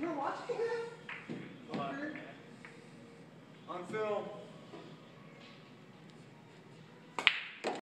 You're watching this? On film.